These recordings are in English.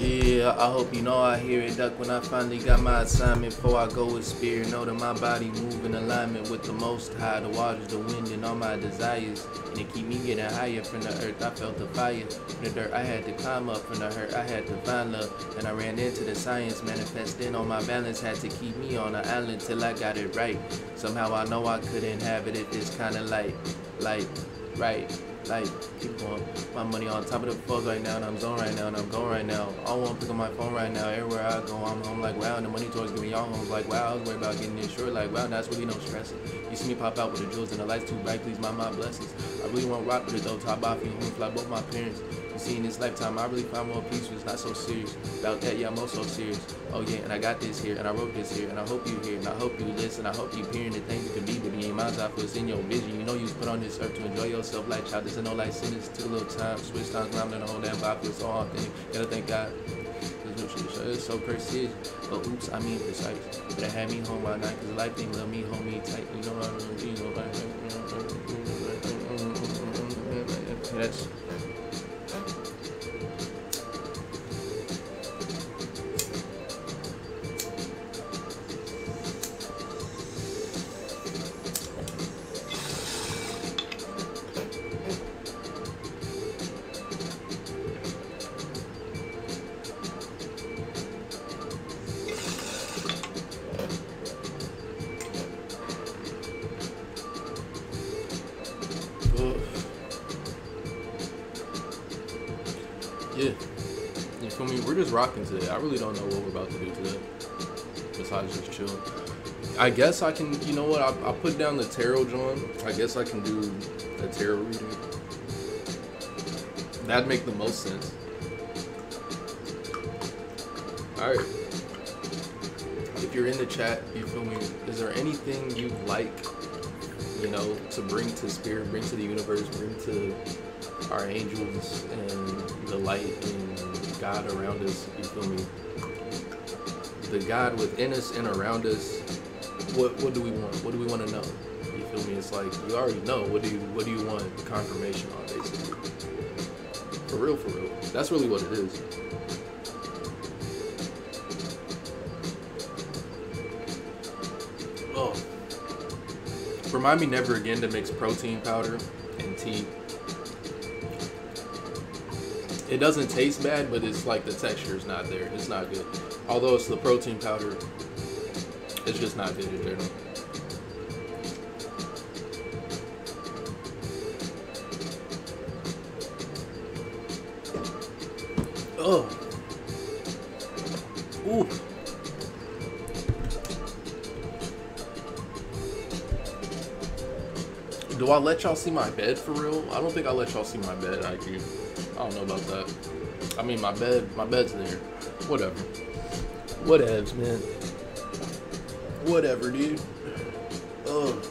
Yeah, I hope you know I hear it duck when I finally got my assignment. Before I go with spirit, know that my body move in alignment with the most high, the waters, the wind, and all my desires. And it keep me getting higher from the earth. I felt the fire from the dirt. I had to climb up from the hurt. I had to find love, and I ran into the science, manifesting on my balance. Had to keep me on the island till I got it right. Somehow I know I couldn't have it if it's kinda like, like, right. Like, keep going. My money on top of the fuck right now, and I'm zone right now, and I'm going right now. I want to pick up my phone right now. Everywhere I go, I'm, I'm like, wow, and the money towards giving y'all homes. Like, wow, I was worried about getting insured. Like, wow, that's really no stress. You see me pop out with the jewels and the lights too bright, please mind my blessings. I really want rock with it though, top off you home fly both my parents. See, in this lifetime, I really find more peace, it's not so serious. About that, yeah, I'm also serious. Oh yeah, and I got this here, and I wrote this here, and I hope you hear, and I hope you listen. I hope you hearing the things you can be, but you ain't minds off it's in your vision. You know you was put on this earth to enjoy yourself like child. There's no like sentence to little time. Switch times, I'm in the whole damn vibe, feel so authentic. Gotta thank God. Is so precision. But oops, I mean precise. But it had me home all night, cause life thing love me, hold me tight. You know what I mean? You know, what i that's Yeah. You feel me? We're just rocking today. I really don't know what we're about to do today. Besides just chill. I guess I can, you know what? I, I put down the tarot, John. I guess I can do a tarot reading. That'd make the most sense. Alright. If you're in the chat, you feel me? Is there anything you'd like you know, to bring to spirit, bring to the universe, bring to our angels and the light and God around us. You feel me? The God within us and around us. What what do we want? What do we want to know? You feel me? It's like you already know. What do you what do you want confirmation on, basically? For real, for real. That's really what it is. Oh. Remind me never again to mix protein powder and tea. It doesn't taste bad, but it's like the texture is not there. It's not good. Although it's the protein powder, it's just not good in general. Oh. Ooh. Do I let y'all see my bed for real? I don't think I let y'all see my bed, IQ. I don't know about that. I mean, my bed, my bed's there. Whatever. Whatevs, man. Whatever, dude. Ugh.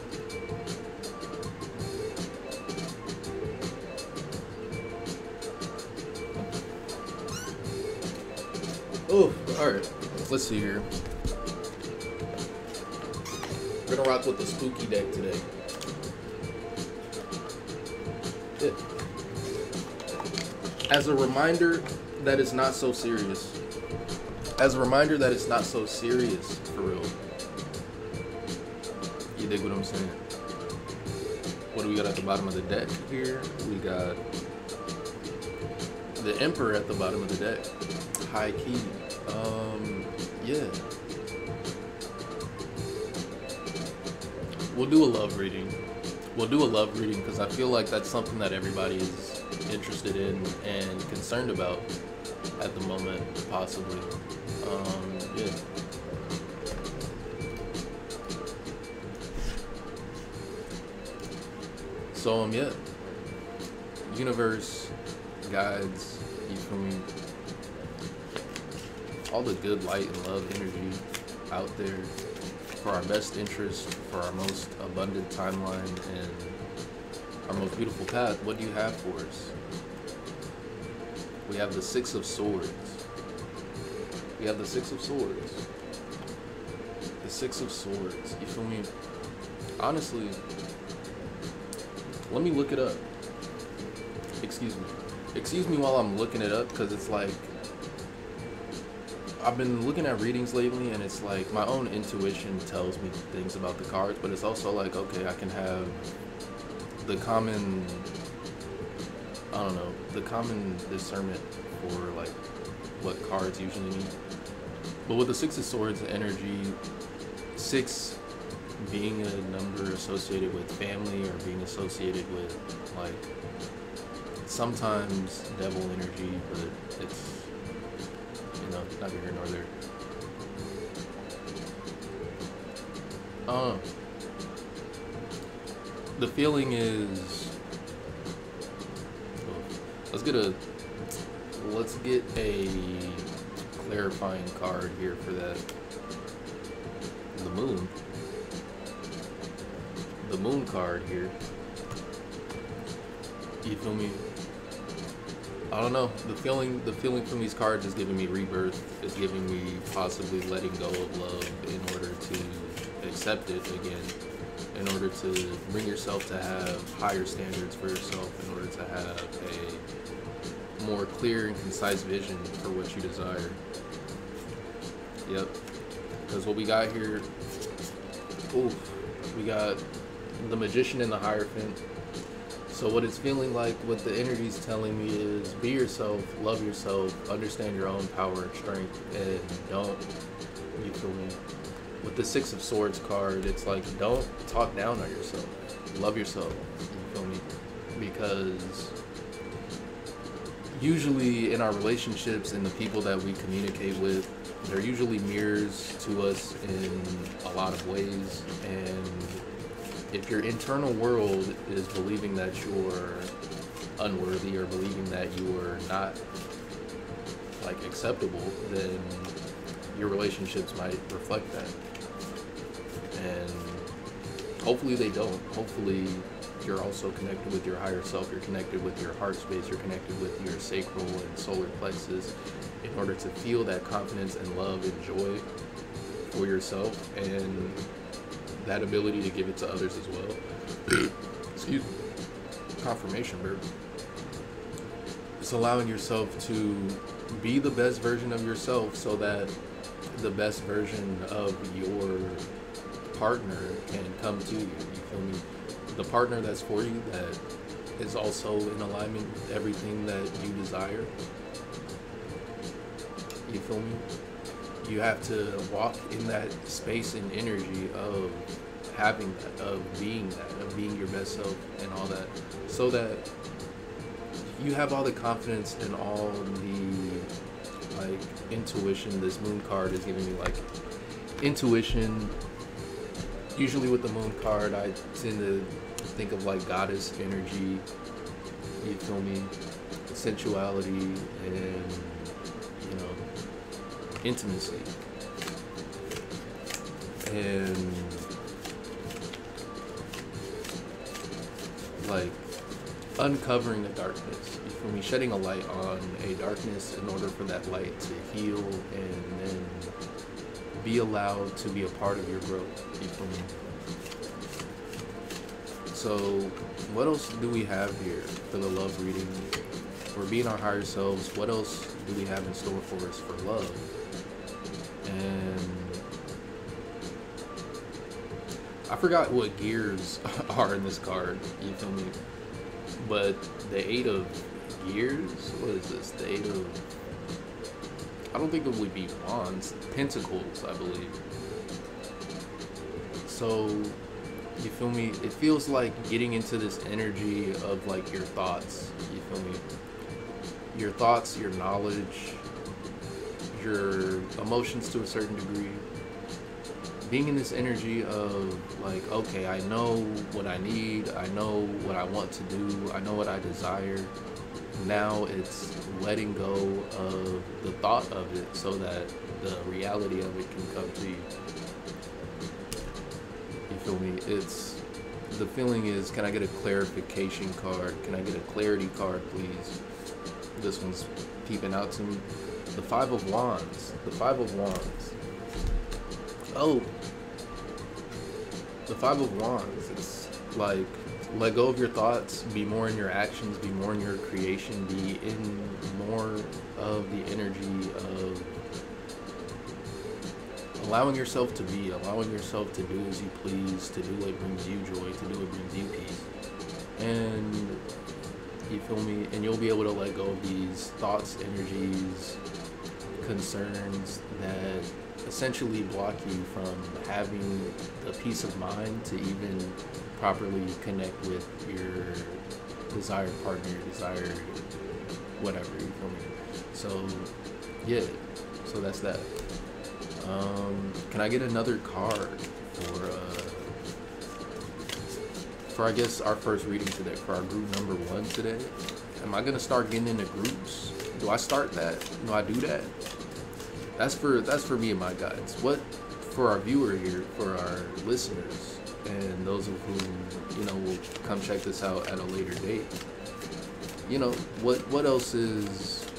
Oh, alright. Let's see here. We're gonna rock with the spooky deck today. As a reminder that it's not so serious. As a reminder that it's not so serious, for real. You dig what I'm saying? What do we got at the bottom of the deck here? We got the Emperor at the bottom of the deck. High key. Um, yeah. We'll do a love reading we'll do a love reading because I feel like that's something that everybody is interested in and concerned about at the moment, possibly. Um, yeah. So um, yeah. Universe, guides, you feel me? All the good light and love energy out there for our best interest, for our most abundant timeline, and our most beautiful path, what do you have for us? We have the Six of Swords. We have the Six of Swords. The Six of Swords. You feel me? Honestly, let me look it up. Excuse me. Excuse me while I'm looking it up, because it's like I've been looking at readings lately, and it's like my own intuition tells me things about the cards, but it's also like okay, I can have the common, I don't know, the common discernment for like what cards usually mean. But with the Six of Swords energy, six being a number associated with family or being associated with like sometimes devil energy, but it's you know neither here nor there. Um, the feeling is. Let's get a. Let's get a clarifying card here for that. The moon. The moon card here. You feel me? I don't know. The feeling, the feeling from these cards is giving me rebirth. Is giving me possibly letting go of love in order to accept it again. In order to bring yourself to have higher standards for yourself. In order to have a more clear and concise vision for what you desire. Yep. Because what we got here, ooh, we got the magician and the hierophant. So what it's feeling like, what the energy is telling me is be yourself, love yourself, understand your own power and strength, and don't, you feel me? With the Six of Swords card, it's like don't talk down on yourself. Love yourself, you feel me? Because usually in our relationships and the people that we communicate with, they're usually mirrors to us in a lot of ways. And if your internal world is believing that you're unworthy or believing that you are not like acceptable, then your relationships might reflect that. And hopefully they don't. Hopefully you're also connected with your higher self, you're connected with your heart space, you're connected with your sacral and solar plexus in order to feel that confidence and love and joy for yourself and that ability to give it to others as well. Excuse me. Confirmation, bro. It's allowing yourself to be the best version of yourself so that the best version of your partner can come to you. You feel me? The partner that's for you that is also in alignment with everything that you desire. You feel me? You have to walk in that space and energy of having that, of being that, of being your best self and all that, so that you have all the confidence and all the like intuition. This moon card is giving me like intuition. Usually with the moon card, I tend to think of like goddess energy. You feel me? Sensuality and you know intimacy and like uncovering the darkness. You feel me? Shedding a light on a darkness in order for that light to heal and then be allowed to be a part of your growth. You feel me? So, what else do we have here for the love reading? For being our higher selves, what else do we have in store for us for love? And I forgot what gears are in this card. You feel me? But the eight of gears. What is this? The eight of. I don't think it would be wands. Pentacles, I believe. So, you feel me? It feels like getting into this energy of like your thoughts. You feel me? Your thoughts, your knowledge, your emotions to a certain degree. Being in this energy of like, okay, I know what I need, I know what I want to do, I know what I desire. Now it's letting go of the thought of it so that the reality of it can come to you. Feel me? It's the feeling is can I get a clarification card? Can I get a clarity card, please? This one's peeping out to me. The Five of Wands. The Five of Wands. Oh. The Five of Wands. It's like let go of your thoughts, be more in your actions, be more in your creation, be in more of the energy of allowing yourself to be, allowing yourself to do as you please, to do what brings you joy, to do what brings you peace. And you feel me? And you'll be able to let go of these thoughts, energies, concerns that essentially block you from having the peace of mind to even properly connect with your desired partner, your desired whatever, you feel me? So, yeah, so that's that. Um, can I get another card for, uh, for I guess our first reading today, for our group number one today? Am I gonna start getting into groups? Do I start that? Do I do that? That's for that's for me and my guides. What for our viewer here, for our listeners, and those of whom you know will come check this out at a later date. You know what what else is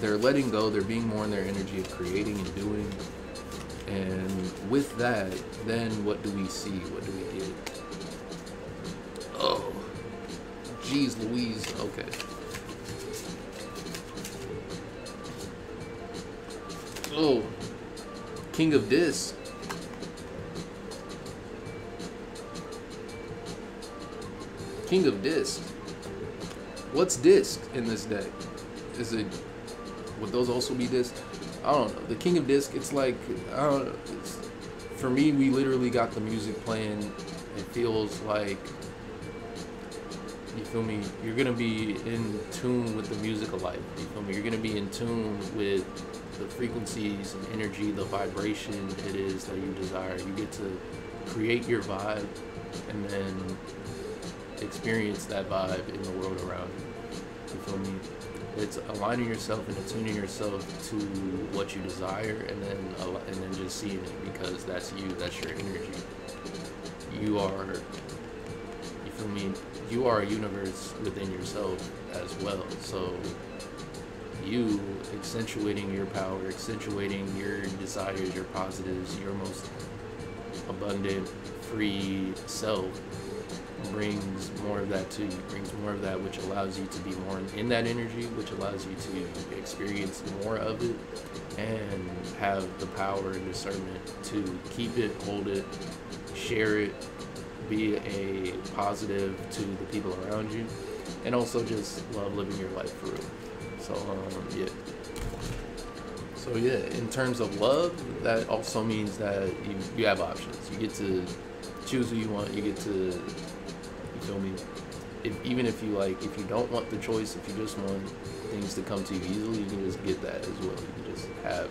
they're letting go, they're being more in their energy of creating and doing. And with that, then what do we see? What do we get? Oh, geez, Louise. Okay. Oh, King of Disc. King of Disc. What's disc in this deck? Is it would those also be disc? I don't know. The King of Disc, it's like I don't know. It's, for me, we literally got the music playing. It feels like you feel me. You're gonna be in tune with the music of life. You feel me. You're gonna be in tune with the frequencies and energy, the vibration it is that you desire. You get to create your vibe and then experience that vibe in the world around you. You feel me? It's aligning yourself and attuning yourself to what you desire, and then and then just seeing it because that's you. That's your energy. You are. You feel me? You are a universe within yourself as well. So you accentuating your power, accentuating your desires, your positives, your most abundant, free self brings more of that to you, brings more of that, which allows you to be more in that energy, which allows you to experience more of it and have the power and discernment to keep it, hold it, share it, be a positive to the people around you, and also just love living your life for real. So, um, yeah. So, yeah, in terms of love, that also means that you, you have options. You get to choose who you want, you get to me? If, even if you like, if you don't want the choice, if you just want things to come to you easily, you can just get that as well. You can just have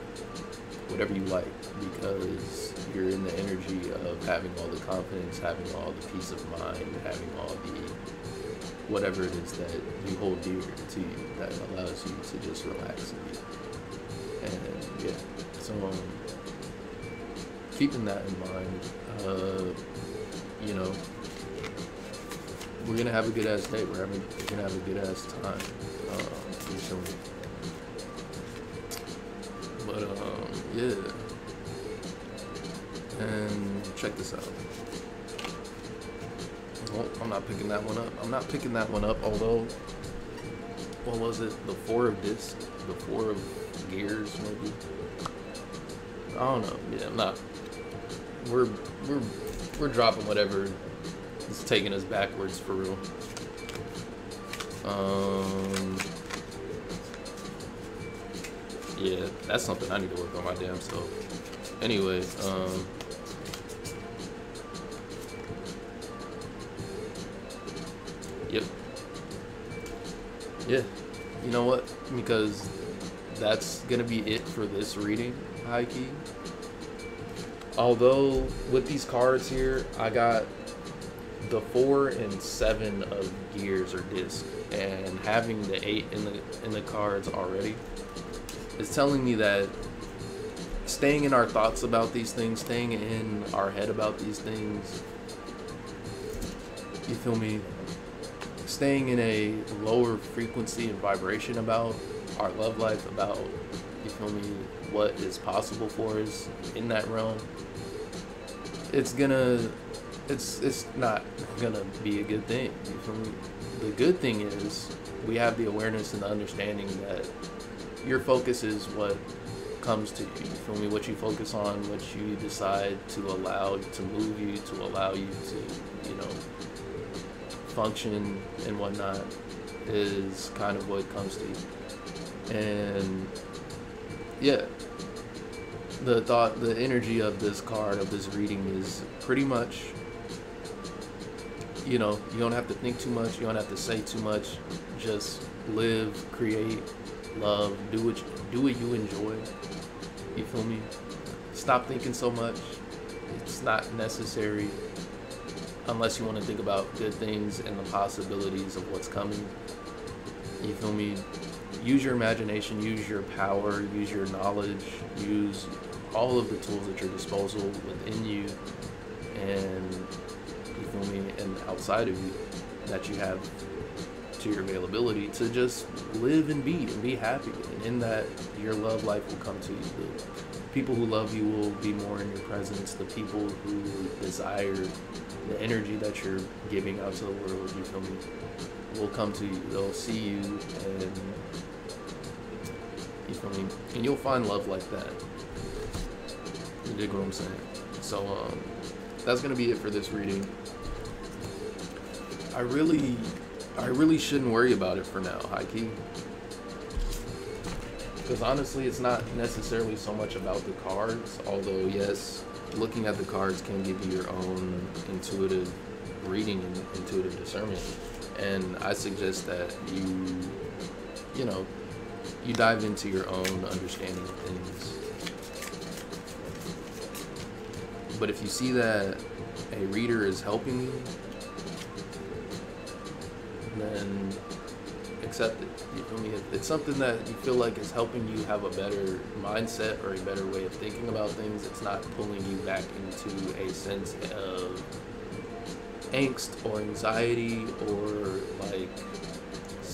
whatever you like because you're in the energy of having all the confidence, having all the peace of mind, having all the whatever it is that you hold dear to you that allows you to just relax and be. And yeah, so um, keeping that in mind, uh, you know, we're gonna have a good ass day. We're having we're gonna have a good ass time. Um, you feel me? But um, yeah. And check this out. Well, I'm not picking that one up. I'm not picking that one up. Although, what was it? The four of disc, the four of gears, maybe. I don't know. Yeah, I'm not. We're we're we're dropping whatever taking us backwards for real. Um, yeah, that's something I need to work on my damn self. Anyway, um, yep. Yeah, you know what? Because that's gonna be it for this reading, high key. Although with these cards here, I got the four and seven of gears or disc and having the eight in the in the cards already is telling me that staying in our thoughts about these things, staying in our head about these things, you feel me? Staying in a lower frequency and vibration about our love life, about you feel me, what is possible for us in that realm. It's gonna it's it's not gonna be a good thing. The good thing is we have the awareness and the understanding that your focus is what comes to you. You feel me? What you focus on, what you decide to allow to move you, to allow you to, you know, function and whatnot is kind of what comes to you. And yeah, the thought, the energy of this card, of this reading is pretty much, you know, you don't have to think too much, you don't have to say too much, just live, create, love, do what you, do what you enjoy. You feel me? Stop thinking so much. It's not necessary unless you want to think about good things and the possibilities of what's coming. You feel me? Use your imagination, use your power, use your knowledge, use all of the tools at your disposal within you and me and outside of you that you have to your availability to just live and be and be happy. And in that your love life will come to you. The people who love you will be more in your presence. The people who desire the energy that you're giving out to the world you feel me will come to you. They'll see you and you feel me. And you'll find love like that. You dig what i'm saying? So um that's gonna be it for this reading i really I really shouldn't worry about it for now, high key. Because honestly, it's not necessarily so much about the cards, although, yes, looking at the cards can give you your own intuitive reading and intuitive discernment. And I suggest that you, you know, you dive into your own understanding of things. But if you see that a reader is helping you, then accept it. You feel me? it's something that you feel like is helping you have a better mindset or a better way of thinking about things. It's not pulling you back into a sense of angst or anxiety or like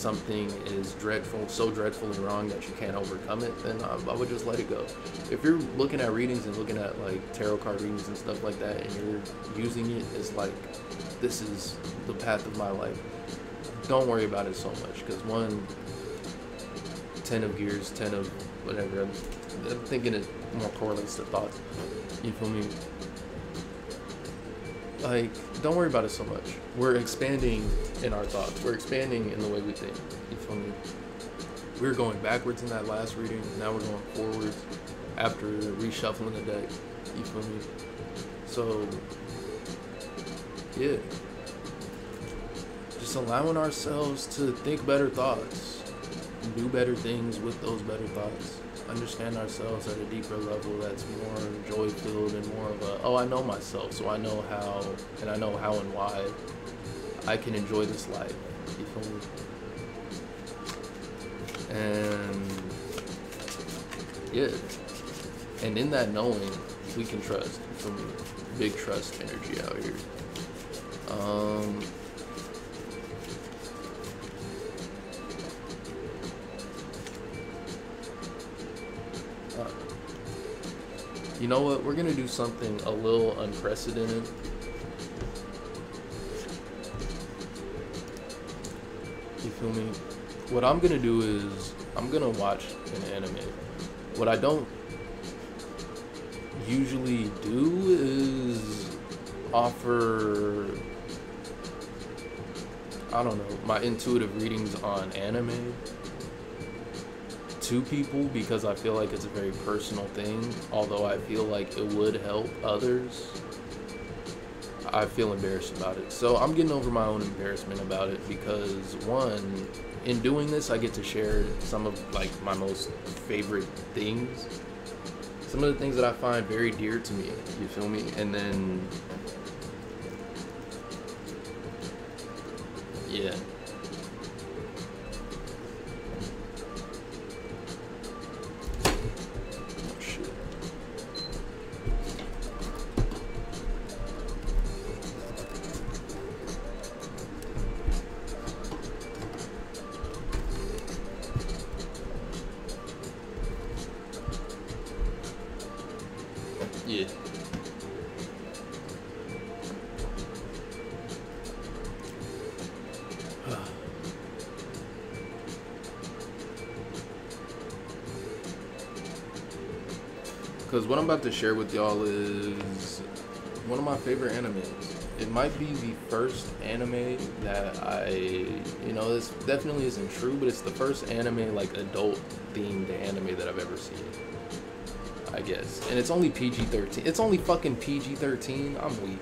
something is dreadful, so dreadfully wrong that you can't overcome it, then I, I, would just let it go. If you're looking at readings and looking at like tarot card readings and stuff like that, and you're using it as like, this is the path of my life, don't worry about it so much because one, ten of gears, ten of whatever. I'm, I'm thinking it more correlates to thoughts. You feel me? Like, don't worry about it so much. We're expanding in our thoughts. We're expanding in the way we think. You feel me? We were going backwards in that last reading. Now we're going forwards after reshuffling the deck. You feel me? So, yeah allowing ourselves to think better thoughts, do better things with those better thoughts, understand ourselves at a deeper level that's more joy filled and more of a, oh, I know myself, so I know how, and I know how and why I can enjoy this life. You feel me? And yeah, and in that knowing, we can trust. From big trust energy out here. Um, You know what? We're gonna do something a little unprecedented. You feel me? What I'm gonna do is I'm gonna watch an anime. What I don't usually do is offer I don't know, my intuitive readings on anime to people because I feel like it's a very personal thing. Although I feel like it would help others, I feel embarrassed about it. So I'm getting over my own embarrassment about it because one, in doing this, I get to share some of like my most favorite things. Some of the things that I find very dear to me, you feel me? And then yeah, Yeah. Because what I'm about to share with y'all is one of my favorite animes. It might be the first anime that I, you know, this definitely isn't true, but it's the first anime, like adult themed anime that I've ever seen. I guess. And it's only PG 13. It's only fucking PG 13. I'm weak.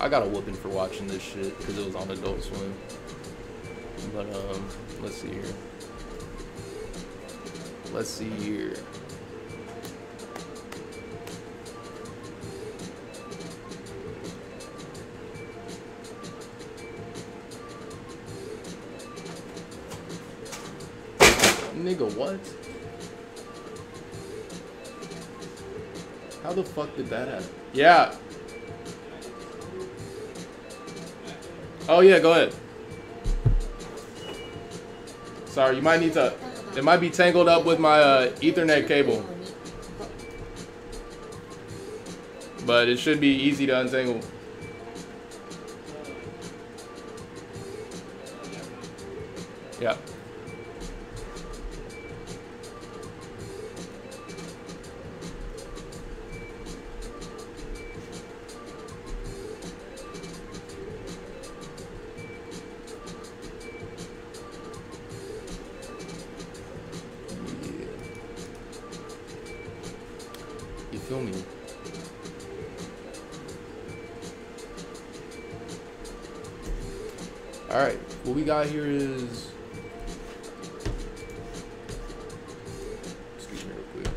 I got a whooping for watching this shit because it was on Adult Swim. But, um, let's see here. Let's see here. Nigga, what? The fuck did that happen? Yeah. Oh yeah, go ahead. Sorry, you might need to. It might be tangled up with my uh, Ethernet cable, but it should be easy to untangle. You feel me? All right, what we got here is. Excuse me, real quick.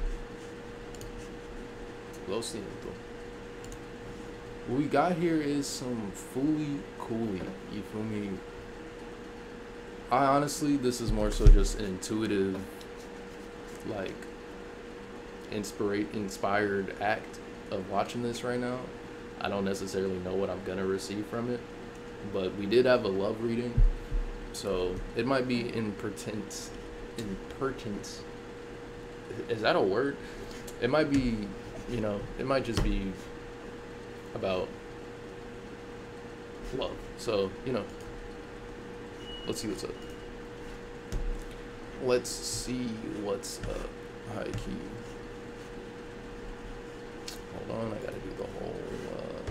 Lo siento. What we got here is some Fooly Cooly. You feel me? I honestly, this is more so just an intuitive, like, inspirate inspired act of watching this right now. I don't necessarily know what I'm gonna receive from it, but we did have a love reading, so it might be impertinence. Impertinence. Is that a word? It might be, you know, it might just be about love. So you know, let's see what's up. Let's see what's up. High key. On, I gotta do the whole. Uh...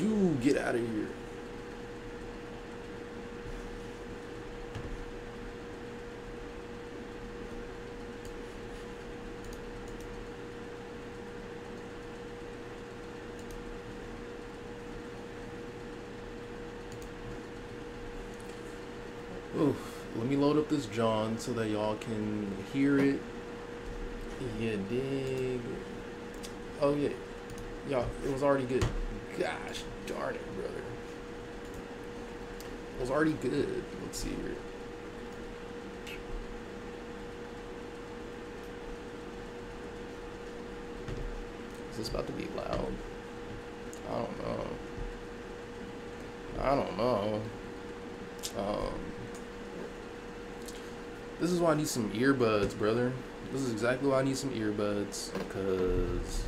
You get out of here. Oof. Let me load up this John so that y'all can hear it. Yeah, dig. Oh yeah, y'all. It was already good. Gosh darn it, brother. It was already good. Let's see here. Is this about to be loud? I don't know. I don't know. Um, this is why I need some earbuds, brother. This is exactly why I need some earbuds because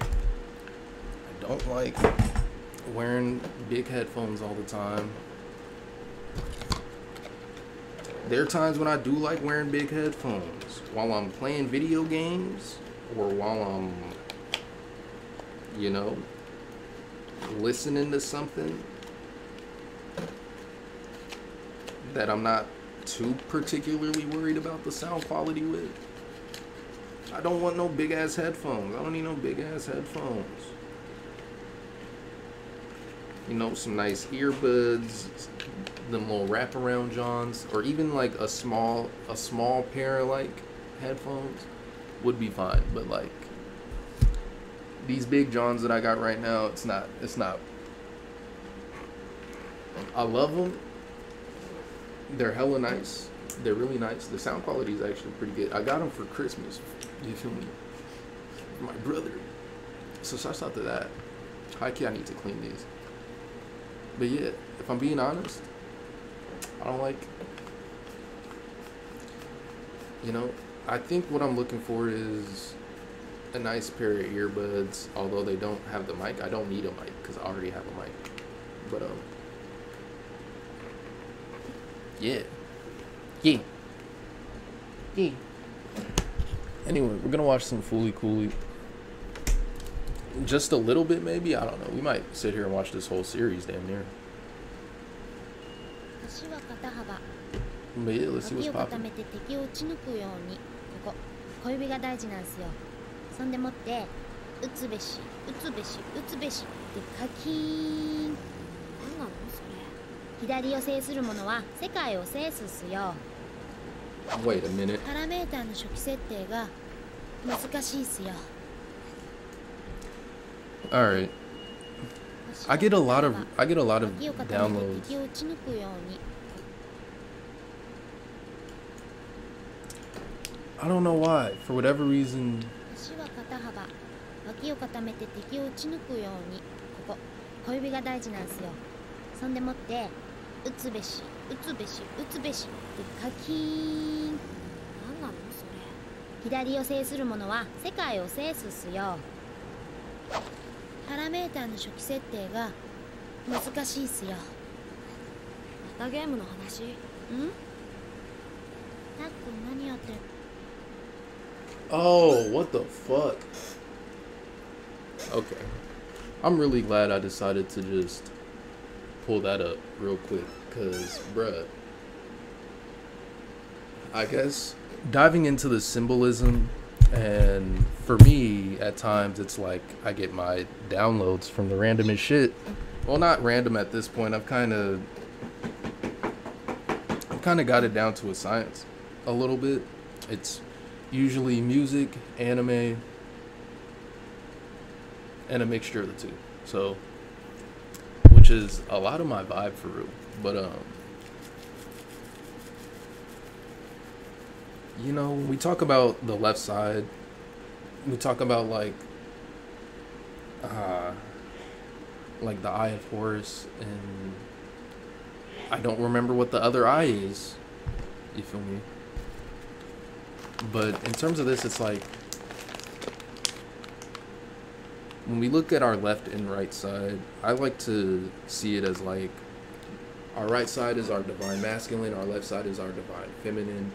I don't like wearing big headphones all the time. There are times when I do like wearing big headphones while I'm playing video games or while I'm, you know, listening to something that I'm not too particularly worried about the sound quality with. I don't want no big ass headphones. I don't need no big ass headphones. You know, some nice earbuds, them little wraparound johns, or even like a small a small pair of like headphones would be fine. But like these big johns that I got right now, it's not it's not I love them. They're hella nice. They're really nice. The sound quality is actually pretty good. I got them for Christmas. You feel me? My brother. So shouts out to that. High key, I need to clean these. But yeah, if I'm being honest, I don't like. You know, I think what I'm looking for is a nice pair of earbuds. Although they don't have the mic, I don't need a mic because I already have a mic. But um, yeah, yeah, yeah. Anyway, we're gonna watch some Fooly Cooly. Just a little bit, maybe. I don't know. We might sit here and watch this whole series, damn near. 足は肩幅 But yeah, let's see 脇 what's を固 popping. めて敵を打ち抜くようにここ小指が大事なんですよそんでもって打つべし打つべし打つべしってカキーン何なのそれ 左を制する者は世界を制すっすよ Wait a minute. パラメーターの初期設定が難しいっすよ All right. I get a lot of I get a lot of downloads. I don't know why. For whatever reason, 足は肩幅脇を固めて敵を打ち抜くようにここ小指が大事なんですよそんでもって打つべし打つべし打つべし。ってカキーン何なのそれ。左を制する者は世界を制すっすよ。パラメーターの初期設定が難しいっすよ。またゲームの話？ん？たっくん何やってる？Oh, what the fuck? Okay. I'm really glad I decided to just pull that up real quick because, bruh. I guess diving into the symbolism, and for me, at times, it's like I get my downloads from the randomest shit. Well, not random at this point. I've kind of. I've kind of got it down to a science a little bit. It's usually music, anime, and a mixture of the two. So, which is a lot of my vibe for real. But um, you know, we talk about the left side, we talk about like, uh, like the Eye of Horus, and I don't remember what the other eye is. You feel me? But in terms of this, it's like when we look at our left and right side, I like to see it as like our right side is our divine masculine, our left side is our divine feminine.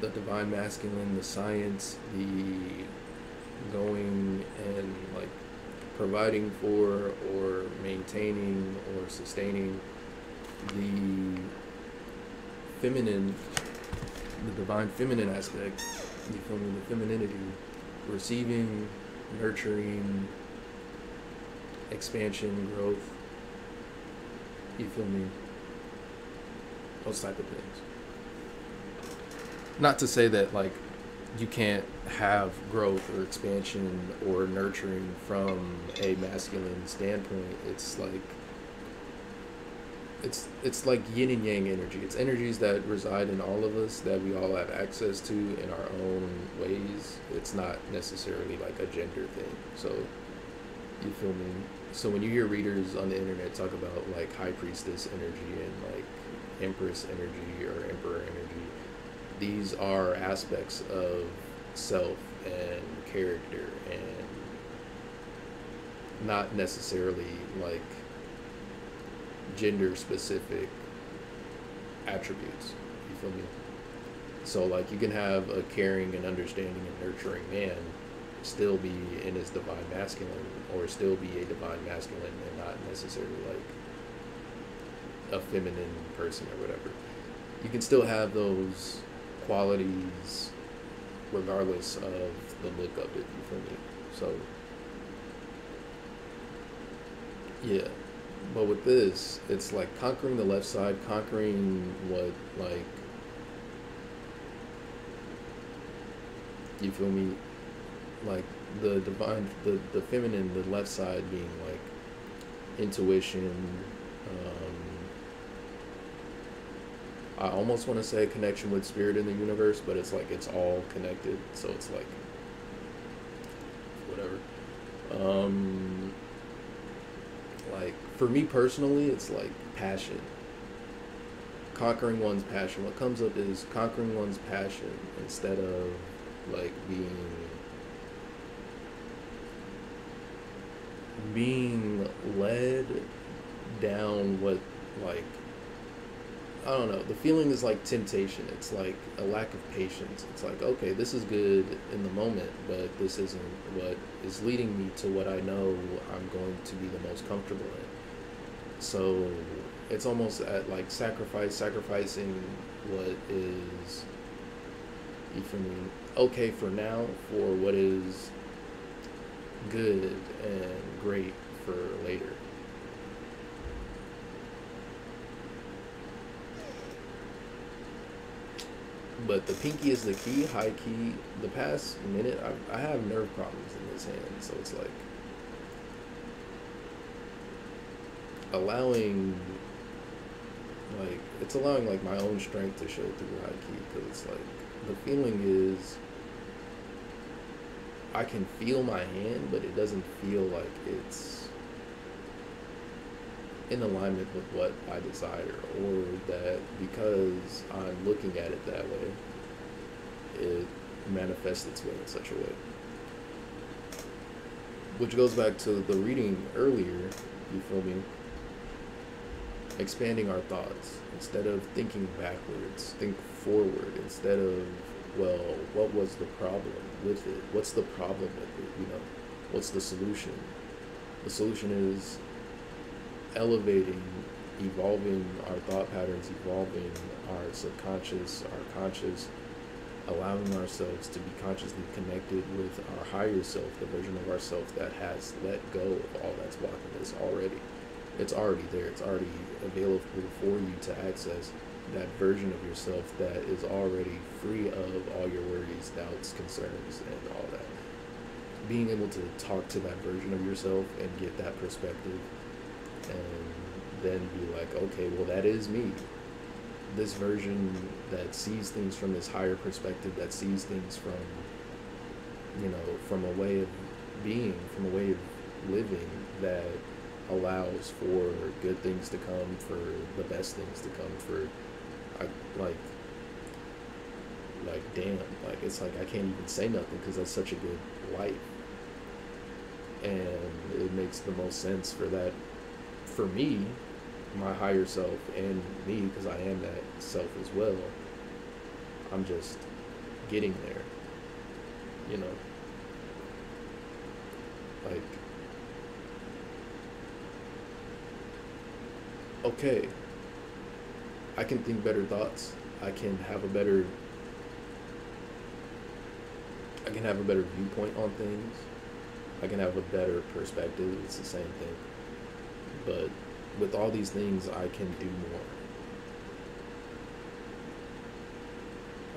The divine masculine, the science, the going and like providing for or maintaining or sustaining the feminine the divine feminine aspect, you feel me, the femininity, receiving, nurturing, expansion, growth, you feel me, those type of things. Not to say that like you can't have growth or expansion or nurturing from a masculine standpoint. It's like it's it's like yin and yang energy. It's energies that reside in all of us that we all have access to in our own ways. It's not necessarily like a gender thing. So you feel me? So when you hear readers on the internet talk about like high priestess energy and like empress energy or emperor energy, these are aspects of self and character and not necessarily like gender specific attributes. You feel me? So like you can have a caring and understanding and nurturing man still be in his divine masculine or still be a divine masculine and not necessarily like a feminine person or whatever. You can still have those qualities regardless of the look of it, you feel me? So yeah. But with this, it's like conquering the left side, conquering what like you feel me? Like the divine the, the feminine, the left side being like intuition, um I almost want to say connection with spirit in the universe, but it's like it's all connected, so it's like whatever. Um like for me personally it's like passion conquering one's passion what comes up is conquering one's passion instead of like being being led down what like I don't know. The feeling is like temptation. It's like a lack of patience. It's like, okay, this is good in the moment, but this isn't what is leading me to what I know I'm going to be the most comfortable in. So it's almost at like sacrifice, sacrificing what is, me, okay for now for what is good and great for later. But the pinky is the key, high key. The past minute, I, I have nerve problems in this hand, so it's like allowing, like, it's allowing like my own strength to show through high key because it's like the feeling is I can feel my hand, but it doesn't feel like it's in alignment with what I desire, or that because I'm looking at it that way, it manifests its way in such a way. Which goes back to the reading earlier, you feel me? Expanding our thoughts. Instead of thinking backwards, think forward. Instead of, well, what was the problem with it? What's the problem with it? You know, what's the solution? The solution is elevating, evolving our thought patterns, evolving our subconscious, our conscious, allowing ourselves to be consciously connected with our higher self, the version of ourself that has let go of all that's blocking us already. It's already there. It's already available for you to access that version of yourself that is already free of all your worries, doubts, concerns, and all that. Being able to talk to that version of yourself and get that perspective and then be like, okay, well, that is me. This version that sees things from this higher perspective, that sees things from, you know, from a way of being, from a way of living that allows for good things to come, for the best things to come, for, I, like, like, damn, like, it's like I can't even say nothing because that's such a good life. And it makes the most sense for that for me, my higher self, and me, because I am that self as well, I'm just getting there. You know? Like, okay, I can think better thoughts. I can have a better I can have a better viewpoint on things. I can have a better perspective. It's the same thing. But with all these things, I can do more.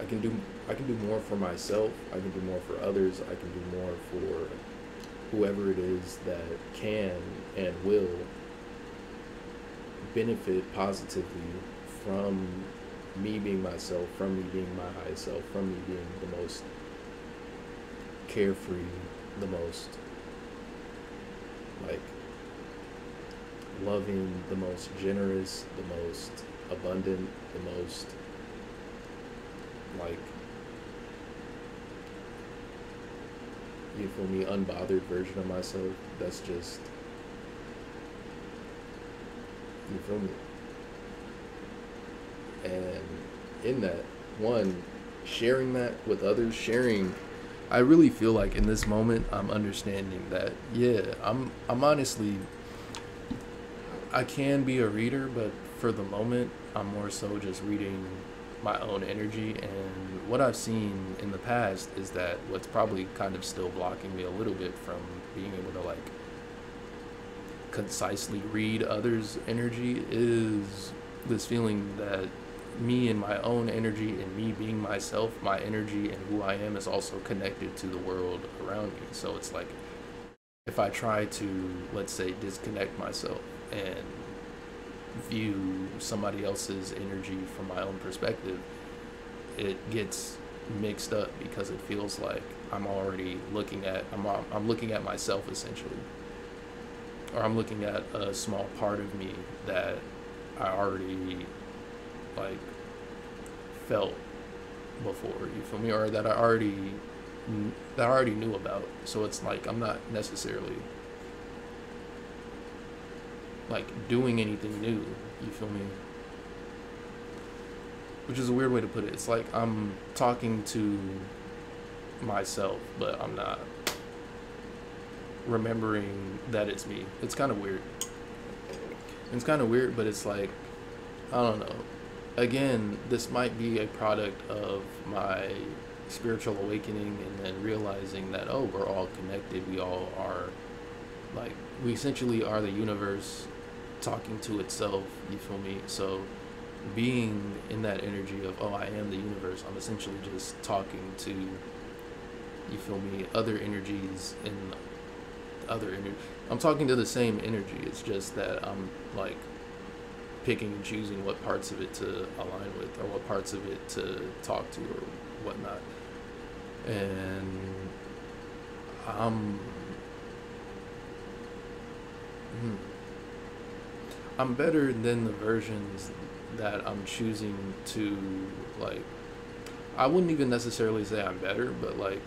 I can do I can do more for myself. I can do more for others. I can do more for whoever it is that can and will benefit positively from me being myself, from me being my highest self, from me being the most carefree, the most like loving, the most generous, the most abundant, the most like you feel me, unbothered version of myself. That's just you feel me. And in that, one, sharing that with others, sharing I really feel like in this moment I'm understanding that yeah, I'm I'm honestly I can be a reader, but for the moment, I'm more so just reading my own energy. And what I've seen in the past is that what's probably kind of still blocking me a little bit from being able to like concisely read others' energy is this feeling that me and my own energy and me being myself, my energy and who I am is also connected to the world around me. So it's like if I try to, let's say, disconnect myself and view somebody else's energy from my own perspective, it gets mixed up because it feels like I'm already looking at I'm I'm looking at myself essentially, or I'm looking at a small part of me that I already like felt before. You feel me? Or that I already that I already knew about. So it's like I'm not necessarily like doing anything new. You feel me? which is a weird way to put it. It's like I'm talking to myself, but I'm not remembering that it's me. It's kind of weird. It's kind of weird, but it's like I don't know. Again, this might be a product of my spiritual awakening and then realizing that oh, we're all connected. We all are like we essentially are the universe talking to itself. You feel me? So being in that energy of oh, I am the universe. I'm essentially just talking to you feel me other energies and other energy. I'm talking to the same energy. It's just that I'm like picking and choosing what parts of it to align with or what parts of it to talk to or whatnot. And I'm hmm, I'm better than the versions that I'm choosing to like I wouldn't even necessarily say I'm better, but like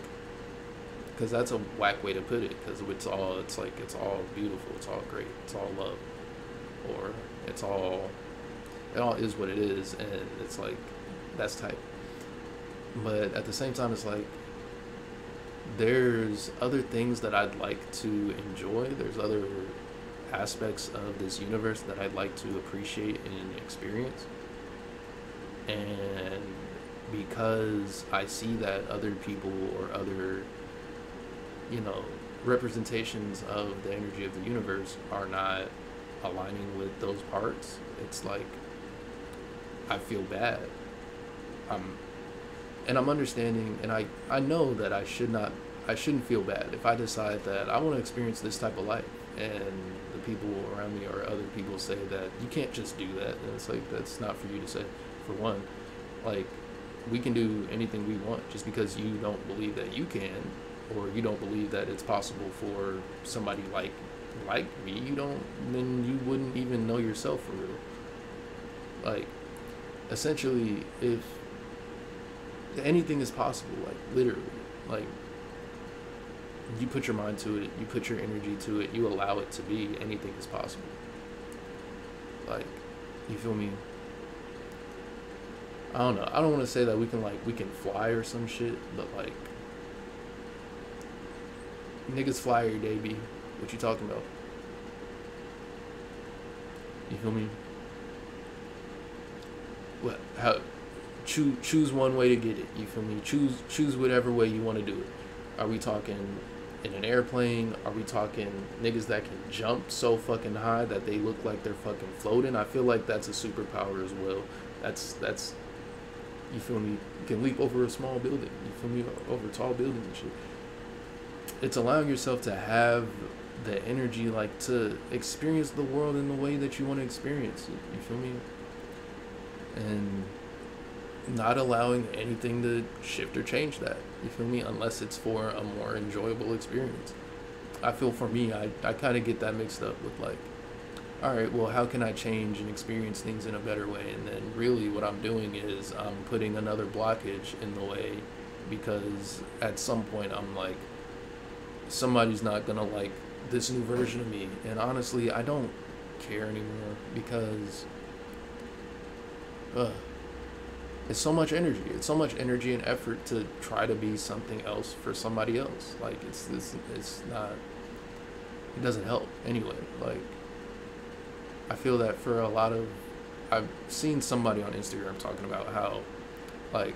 because that's a whack way to put it because it's all it's like it's all beautiful it's all great it's all love or it's all it all is what it is and it's like that's tight. But at the same time it's like there's other things that I'd like to enjoy. There's other aspects of this universe that I'd like to appreciate and experience. And because I see that other people or other you know, representations of the energy of the universe are not aligning with those parts, it's like I feel bad. I'm and I'm understanding and I I know that I should not I shouldn't feel bad if I decide that I want to experience this type of life and the people around me or other people say that you can't just do that and it's like that's not for you to say for one like we can do anything we want just because you don't believe that you can or you don't believe that it's possible for somebody like like me, you don't then you wouldn't even know yourself for real. Like essentially if anything is possible, like literally. Like you put your mind to it, you put your energy to it, you allow it to be, anything is possible. Like, you feel me? I don't know. I don't want to say that we can like we can fly or some shit, but like Niggas fly every day, B. What you talking about? You feel me? What? How? Choose choose one way to get it. You feel me? Choose choose whatever way you want to do it. Are we talking in an airplane? Are we talking niggas that can jump so fucking high that they look like they're fucking floating? I feel like that's a superpower as well. That's that's you feel me? You can leap over a small building. You feel me? Over tall buildings and shit it's allowing yourself to have the energy like to experience the world in the way that you want to experience it you feel me? And not allowing anything to shift or change that you feel me? Unless it's for a more enjoyable experience. I feel for me i, I kind of get that mixed up with like all right well how can i change and experience things in a better way? And then really what i'm doing is i'm putting another blockage in the way because at some point i'm like somebody's not gonna like this new version of me. And honestly, I don't care anymore because uh, it's so much energy. It's so much energy and effort to try to be something else for somebody else. Like it's this it's not it doesn't help anyway. Like I feel that for a lot of I've seen somebody on Instagram talking about how like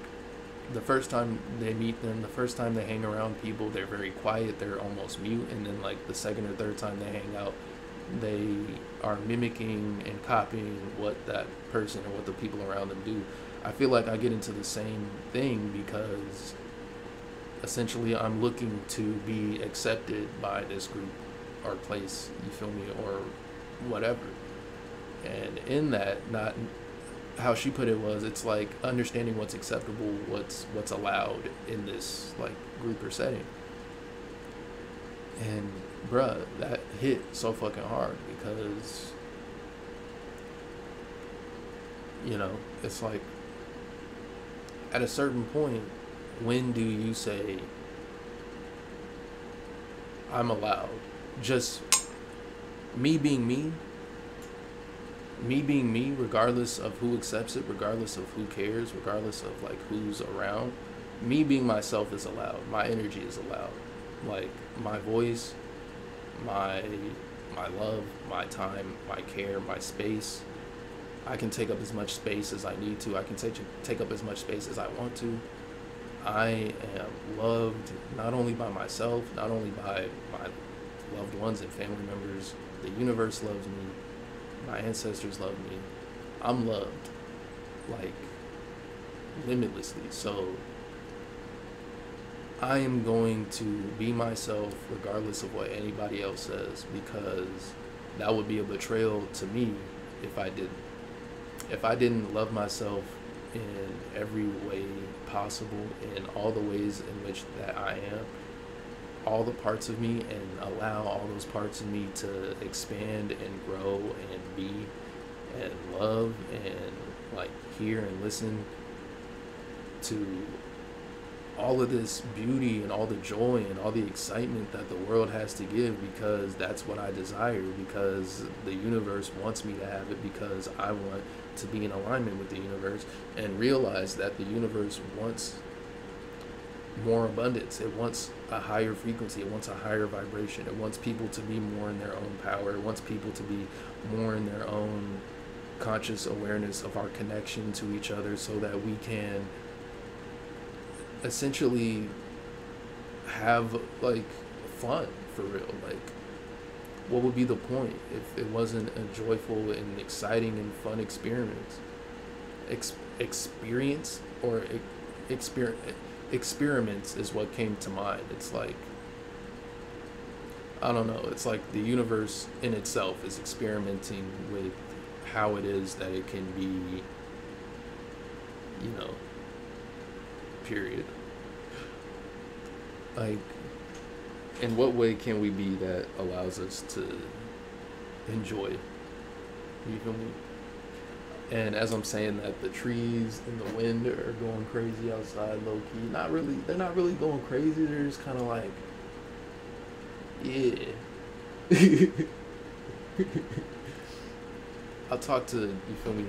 the first time they meet them, the first time they hang around people, they're very quiet, they're almost mute, and then like the second or third time they hang out, they are mimicking and copying what that person or what the people around them do. I feel like I get into the same thing because essentially I'm looking to be accepted by this group or place, you feel me, or whatever. And in that, not how she put it was it's like understanding what's acceptable what's what's allowed in this like group or setting. And bruh that hit so fucking hard because you know it's like at a certain point when do you say i'm allowed just me being me me being me, regardless of who accepts it, regardless of who cares, regardless of like who's around, me being myself is allowed. My energy is allowed. Like my voice, my my love, my time, my care, my space. I can take up as much space as I need to. I can take take up as much space as I want to. I am loved not only by myself, not only by my loved ones and family members. The universe loves me. My ancestors love me. I'm loved like limitlessly. So I am going to be myself regardless of what anybody else says because that would be a betrayal to me if I didn't. If I didn't love myself in every way possible, in all the ways in which that I am, all the parts of me, and allow all those parts of me to expand and grow and be and love and like hear and listen to all of this beauty and all the joy and all the excitement that the world has to give because that's what I desire because the universe wants me to have it because I want to be in alignment with the universe and realize that the universe wants more abundance. It wants a higher frequency. It wants a higher vibration. It wants people to be more in their own power. It wants people to be more in their own conscious awareness of our connection to each other so that we can essentially have like fun for real like what would be the point if it wasn't a joyful and exciting and fun experience Ex- experience or exper- experiments is what came to mind it's like i don't know it's like the universe in itself is experimenting with how it is that it can be you know period. Like, in what way can we be that allows us to enjoy? You? And as I'm saying that, the trees and the wind are going crazy outside, low key. Not really. They're not really going crazy. They're just kind of like, yeah. I'll talk to you. Feel me?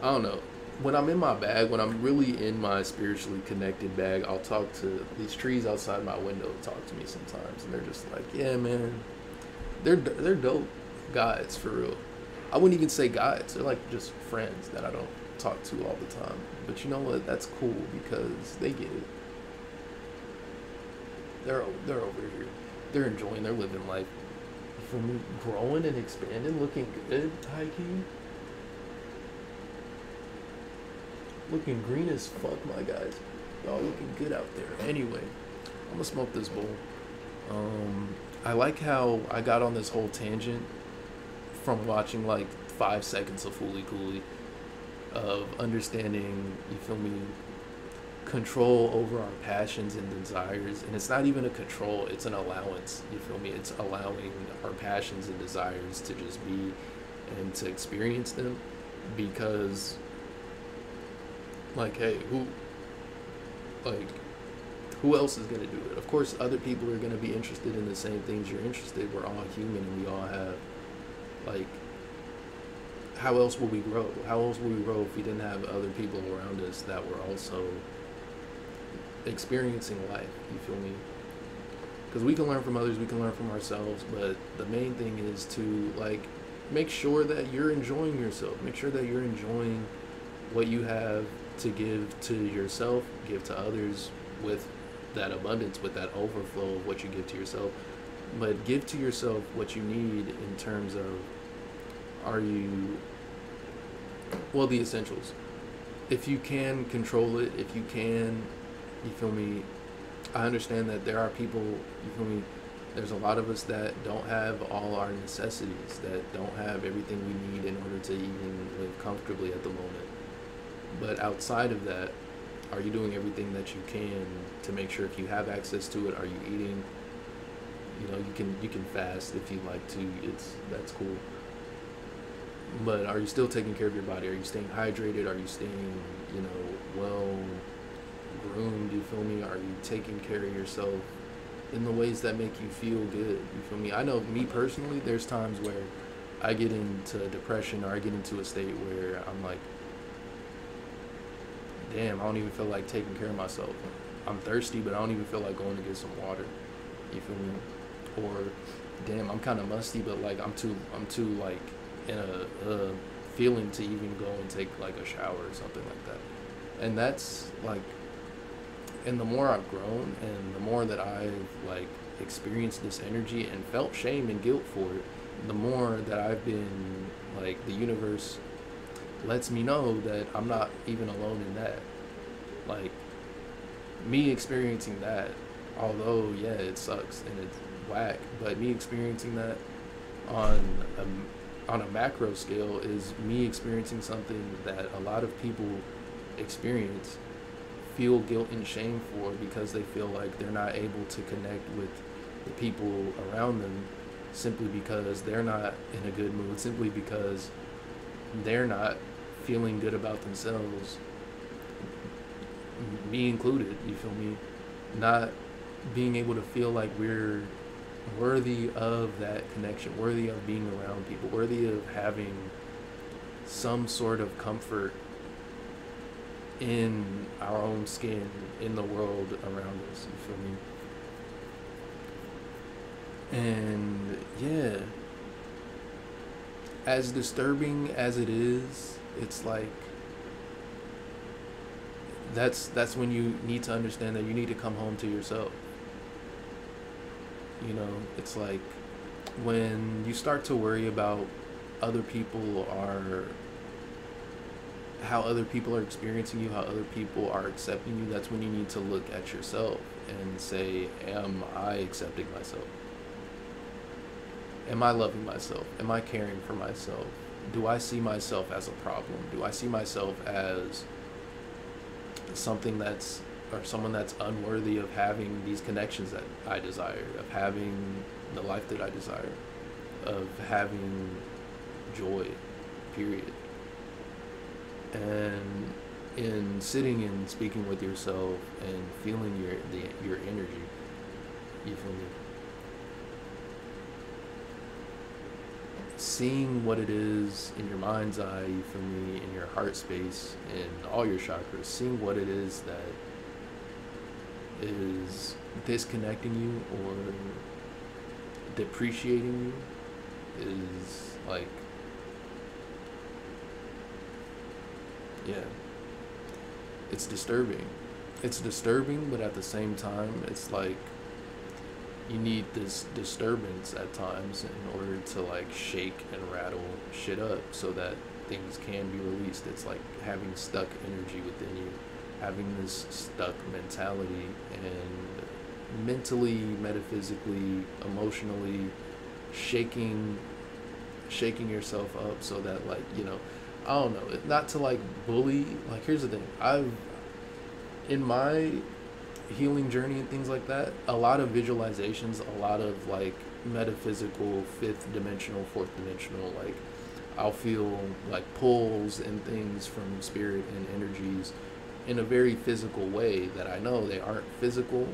I don't know when I'm in my bag, when I'm really in my spiritually connected bag, I'll talk to these trees outside my window. Talk to me sometimes, and they're just like, "Yeah, man, they're they're dope guides for real." I wouldn't even say guides; they're like just friends that I don't talk to all the time. But you know what? That's cool because they get it. They're they're over here. They're enjoying. They're living life. From growing and expanding, looking good, key. looking green as fuck, my guys. Y'all looking good out there. Anyway, I'm gonna smoke this bowl. Um, I like how I got on this whole tangent from watching like five seconds of Fooly Cooly of understanding, you feel me, control over our passions and desires. And it's not even a control, it's an allowance, you feel me? It's allowing our passions and desires to just be and to experience them because like, hey, who, like, who else is gonna do it? Of course, other people are gonna be interested in the same things you're interested. We're all human, and we all have, like, how else will we grow? How else will we grow if we didn't have other people around us that were also experiencing life? You feel me? Because we can learn from others, we can learn from ourselves, but the main thing is to like make sure that you're enjoying yourself. Make sure that you're enjoying what you have to give to yourself, give to others with that abundance, with that overflow of what you give to yourself. But give to yourself what you need in terms of are you, well, the essentials. If you can control it, if you can, you feel me, I understand that there are people, you feel me, there's a lot of us that don't have all our necessities, that don't have everything we need in order to even live comfortably at the moment. But outside of that, are you doing everything that you can to make sure if you have access to it, are you eating? You know, you can you can fast if you like to. It's that's cool. But are you still taking care of your body? Are you staying hydrated? Are you staying, you know, well groomed? You feel me? Are you taking care of yourself in the ways that make you feel good? You feel me? I know me personally. There's times where I get into depression or I get into a state where I'm like, damn, I don't even feel like taking care of myself. I'm thirsty, but I don't even feel like going to get some water. You feel me? Or, damn, I'm kind of musty, but like I'm too, I'm too like in a, a feeling to even go and take like a shower or something like that. And that's like, and the more I've grown and the more that I've like experienced this energy and felt shame and guilt for it, the more that I've been like the universe lets me know that I'm not even alone in that. Like me experiencing that, although yeah, it sucks and it's whack, but me experiencing that on a, on a macro scale is me experiencing something that a lot of people experience feel guilt and shame for because they feel like they're not able to connect with the people around them simply because they're not in a good mood, simply because they're not feeling good about themselves, me included, you feel me? Not being able to feel like we're worthy of that connection, worthy of being around people, worthy of having some sort of comfort in our own skin, in the world around us, you feel me? And yeah, as disturbing as it is, it's like that's that's when you need to understand that you need to come home to yourself. You know, it's like when you start to worry about other people are how other people are experiencing you, how other people are accepting you, that's when you need to look at yourself and say, Am I accepting myself? Am I loving myself? Am I caring for myself? Do I see myself as a problem? Do I see myself as something that's or someone that's unworthy of having these connections that I desire, of having the life that I desire, of having joy, period. And in sitting and speaking with yourself and feeling your the, your energy, you feel me? seeing what it is in your mind's eye, you feel me, in your heart space, in all your chakras, seeing what it is that is disconnecting you or depreciating you is like, yeah, it's disturbing. It's disturbing, but at the same time, it's like you need this disturbance at times in order to like shake and rattle shit up so that things can be released. It's like having stuck energy within you, having this stuck mentality and mentally, metaphysically, emotionally shaking shaking yourself up so that like, you know, I don't know, not to like bully, like here's the thing. I've in my healing journey and things like that, a lot of visualizations, a lot of like metaphysical, fifth dimensional, fourth dimensional, like I'll feel like pulls and things from spirit and energies in a very physical way that I know they aren't physical.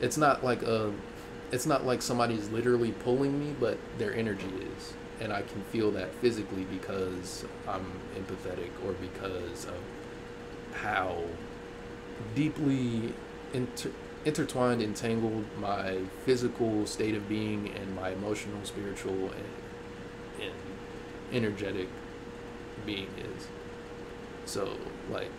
It's not like a it's not like somebody's literally pulling me, but their energy is. And I can feel that physically because I'm empathetic or because of how deeply inter- intertwined, entangled my physical state of being and my emotional, spiritual, and, and energetic being is. So, like,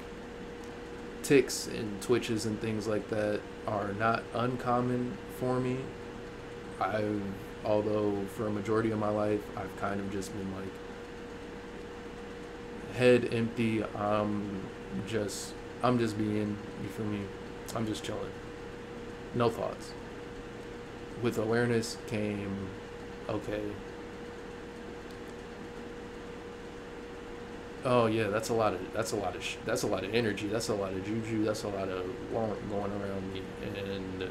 ticks and twitches and things like that are not uncommon for me. I've, although for a majority of my life, I've kind of just been like, head empty. I'm just I'm just being, you feel me? I'm just chilling. No thoughts. With awareness came, okay. Oh yeah, that's a lot of that's a lot of that's a lot of energy. That's a lot of juju. That's a lot of warmth going around me. And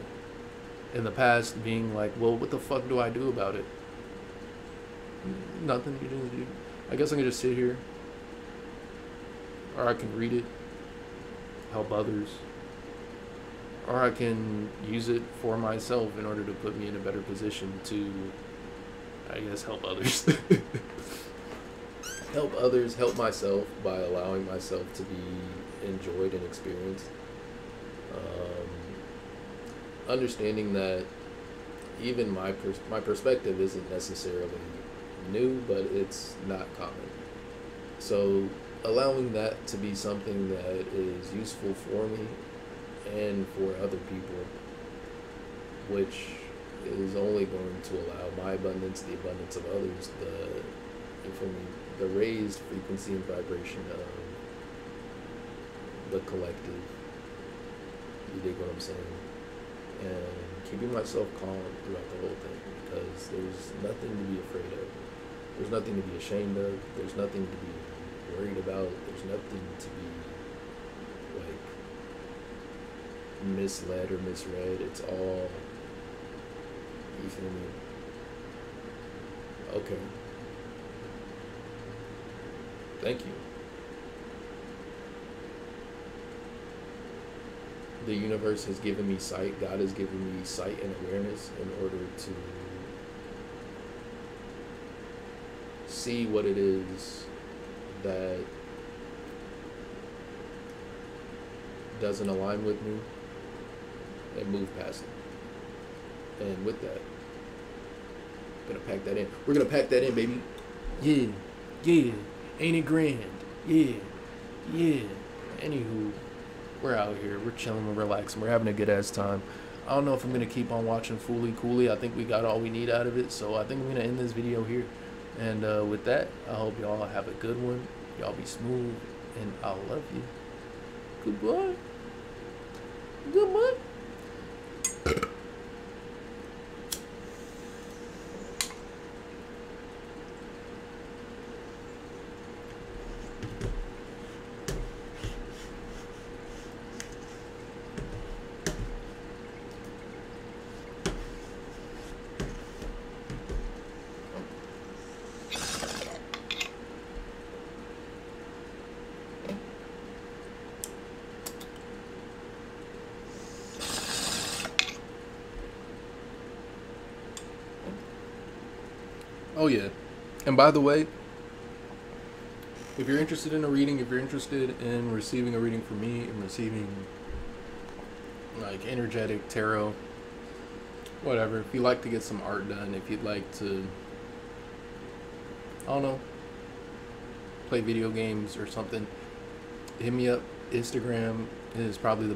in the past, being like, well, what the fuck do I do about it? Nothing. You just, you, I guess I can just sit here, or I can read it help others. Or I can use it for myself in order to put me in a better position to I guess help others. help others, help myself by allowing myself to be enjoyed and experienced. Um, understanding that even my pers- my perspective isn't necessarily new, but it's not common. So allowing that to be something that is useful for me and for other people, which is only going to allow my abundance, the abundance of others, the for me, the raised frequency and vibration of the collective. You dig what I'm saying? And keeping myself calm throughout the whole thing because there's nothing to be afraid of. There's nothing to be ashamed of. There's nothing to be worried about. There's nothing to be like misled or misread. It's all you feel me? Okay. Thank you. The universe has given me sight. God has given me sight and awareness in order to see what it is that doesn't align with me and move past it. And with that, I'm gonna pack that in. We're gonna pack that in, baby. Yeah, yeah. Ain't it grand? Yeah, yeah. Anywho, we're out here. We're chilling, we're relaxing, we're having a good ass time. I don't know if I'm gonna keep on watching Fooly Cooly. I think we got all we need out of it, so I think I'm gonna end this video here. And uh, with that, I hope y'all have a good one. Y'all be smooth, and I love you. Goodbye. Goodbye. Oh yeah. And by the way, if you're interested in a reading, if you're interested in receiving a reading from me and receiving like energetic tarot, whatever, if you like to get some art done, if you'd like to I don't know, play video games or something, hit me up. Instagram is probably the